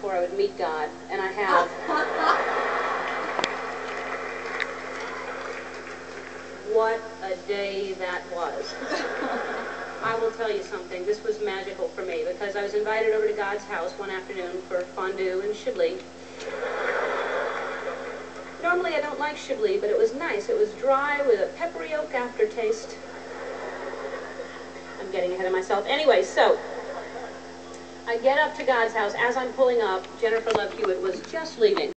before I would meet God, and I have. what a day that was. I will tell you something, this was magical for me because I was invited over to God's house one afternoon for fondue and Chablis. Normally I don't like Chablis, but it was nice. It was dry with a peppery oak aftertaste. I'm getting ahead of myself. Anyway, so I get up to God's house. As I'm pulling up, Jennifer Love Hewitt was just leaving.